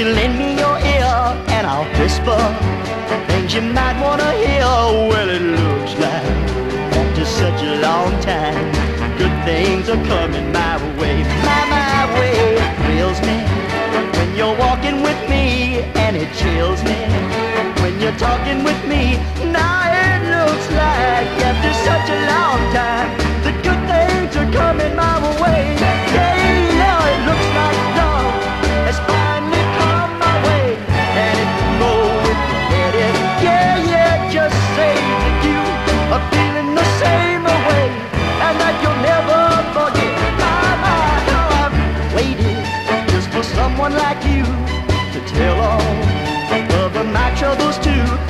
You lend me your ear and I'll whisper things you might wanna hear. Well, it looks like after such a long time, good things are coming my way. My, my way thrills me when you're walking with me, and it chills me when you're talking with me. Now it looks like after such a long time, for someone like you to tell all of my troubles to.